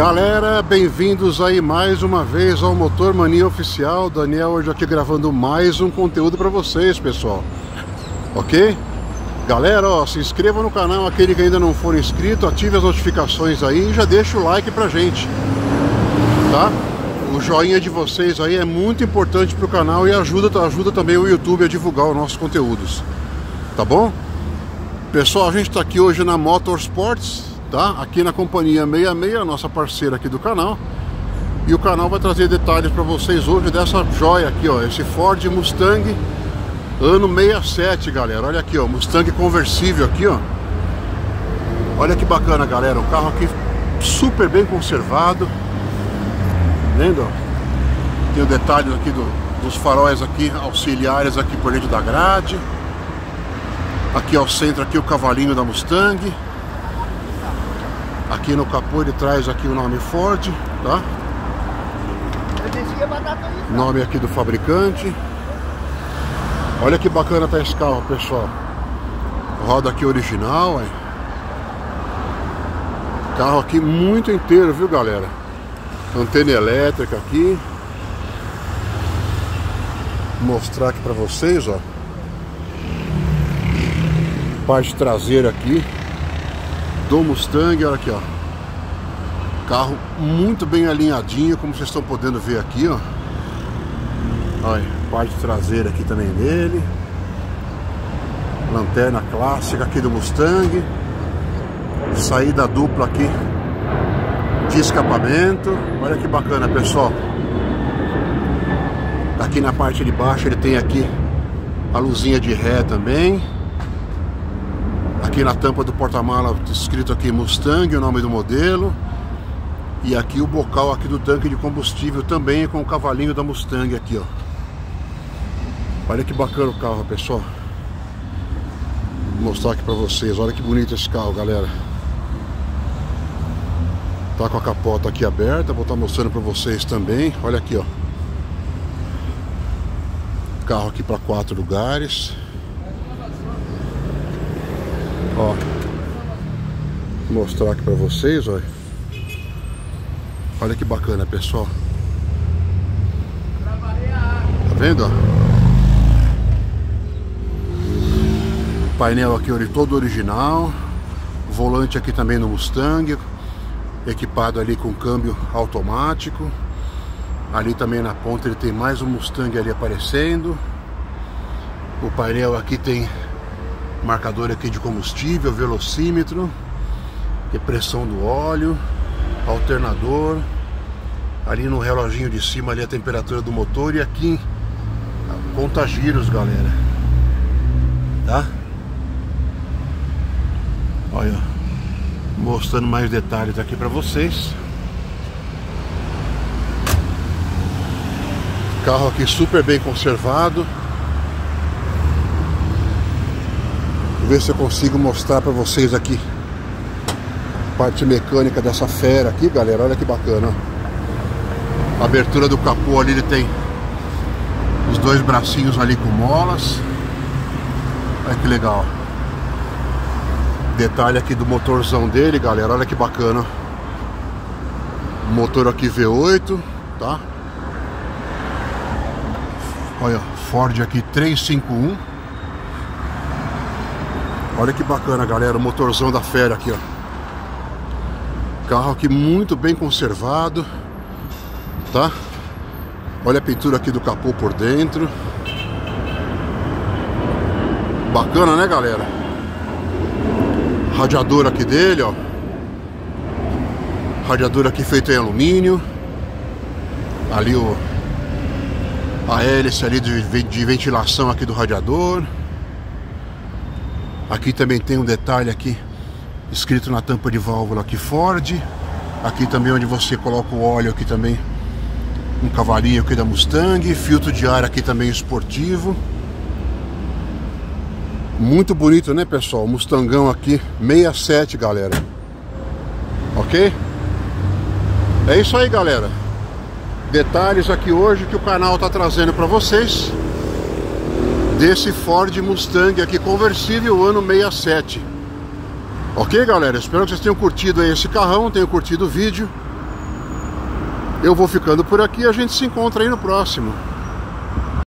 Galera, bem-vindos aí mais uma vez ao Motor Mania Oficial. Daniel hoje aqui gravando mais um conteúdo para vocês, pessoal. Ok? Galera, ó, se inscreva no canal, aquele que ainda não for inscrito, ative as notificações aí e já deixa o like pra gente. Tá? O joinha de vocês aí é muito importante pro canal e ajuda, ajuda também o YouTube a divulgar os nossos conteúdos. Tá bom? Pessoal, a gente está aqui hoje na Motorsports, tá? Aqui na companhia 66, nossa parceira aqui do canal. E o canal vai trazer detalhes para vocês hoje dessa joia aqui, ó, esse Ford Mustang ano 67, galera. Olha aqui, ó, Mustang conversível aqui, ó. Olha que bacana, galera. O carro aqui super bem conservado. Vendo? Tem o detalhe aqui do, dos faróis aqui auxiliares aqui por dentro da grade. Aqui ao centro aqui o cavalinho da Mustang. Aqui no capô ele traz aqui o nome Ford, tá? Nome aqui do fabricante. Olha que bacana tá esse carro, pessoal. Roda aqui original, aí. Carro aqui muito inteiro, viu, galera? Antena elétrica aqui. Vou mostrar aqui pra vocês, ó. Parte traseira aqui do Mustang, olha aqui, ó. Carro muito bem alinhadinho, como vocês estão podendo ver aqui, ó. Olha, parte traseira aqui também dele. Lanterna clássica aqui do Mustang. Saída dupla aqui de escapamento. Olha que bacana, pessoal. Aqui na parte de baixo ele tem aqui a luzinha de ré também. Aqui na tampa do porta-mala escrito aqui Mustang, o nome do modelo. E aqui o bocal aqui do tanque de combustível também com o cavalinho da Mustang aqui, ó. Olha que bacana o carro, pessoal. Vou mostrar aqui pra vocês. Olha que bonito esse carro, galera. Tá com a capota aqui aberta. Vou estar tá mostrando pra vocês também. Olha aqui, ó. Carro aqui para quatro lugares. Ó. Vou mostrar aqui pra vocês, olha. Olha que bacana, pessoal. Tá vendo, ó? Painel aqui todo original. Volante aqui também no Mustang. Equipado ali com câmbio automático. Ali também na ponta ele tem mais um Mustang ali aparecendo. O painel aqui tem marcador aqui de combustível, velocímetro, pressão do óleo, alternador, ali no reloginho de cima ali a temperatura do motor e aqui conta giros, galera. Tá? Olha, mostrando mais detalhes aqui para vocês. Carro aqui super bem conservado. Ver se eu consigo mostrar para vocês aqui a parte mecânica dessa fera aqui, galera. Olha que bacana. A abertura do capô ali, ele tem os dois bracinhos ali com molas. Olha que legal. Detalhe aqui do motorzão dele, galera. Olha que bacana. Motor aqui V8, tá? Olha, Ford aqui 351. Olha que bacana, galera, o motorzão da fera aqui, ó. Carro aqui muito bem conservado, tá? Olha a pintura aqui do capô por dentro. Bacana, né, galera? Radiador aqui dele, ó. Radiador aqui feito em alumínio. Ali o a hélice ali de, de ventilação aqui do radiador. Aqui também tem um detalhe aqui escrito na tampa de válvula aqui Ford. Aqui também onde você coloca o óleo aqui também um cavalinho aqui da Mustang, filtro de ar aqui também esportivo. Muito bonito, né, pessoal? Mustangão aqui 67, galera. OK? É isso aí, galera. Detalhes aqui hoje que o canal tá trazendo para vocês desse Ford Mustang aqui conversível ano 67. Ok, galera? Espero que vocês tenham curtido esse carrão, tenham curtido o vídeo. Eu vou ficando por aqui, a gente se encontra aí no próximo.